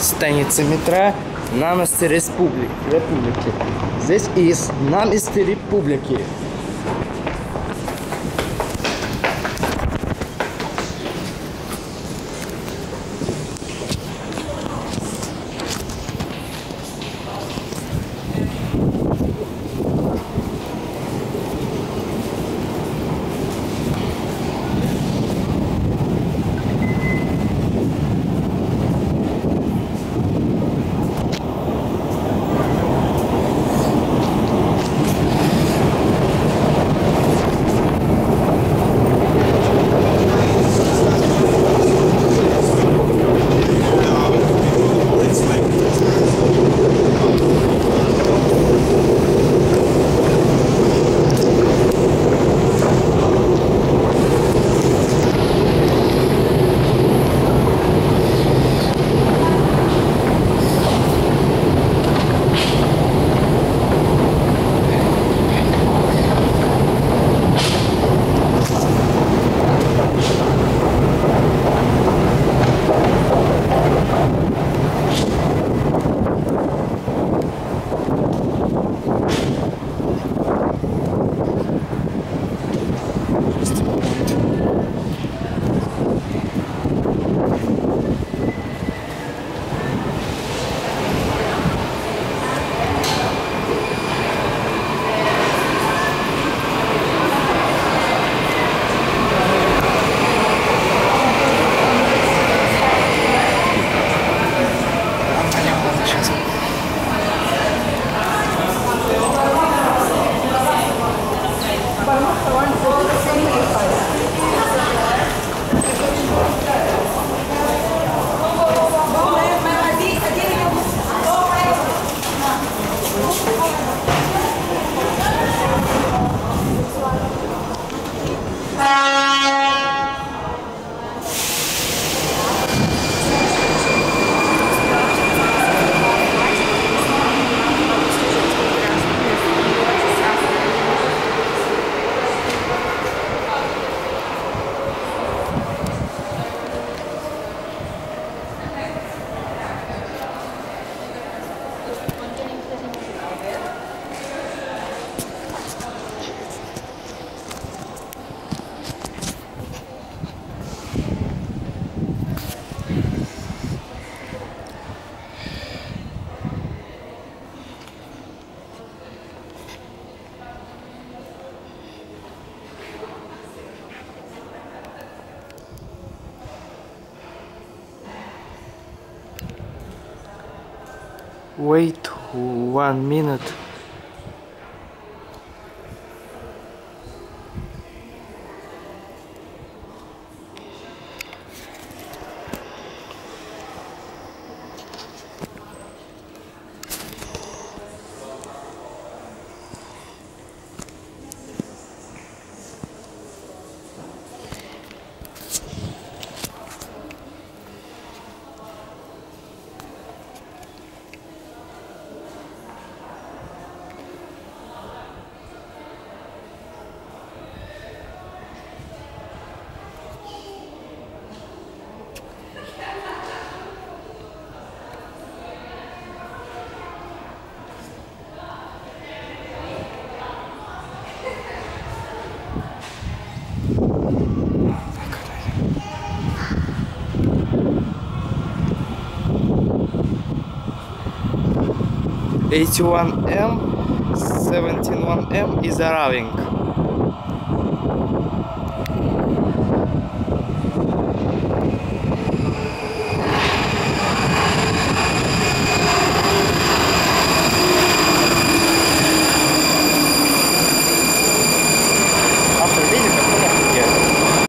станица метро Намасте Республики. Республики. Здесь из Намасте Республики. Wait one minute. 81M, 71M is arriving.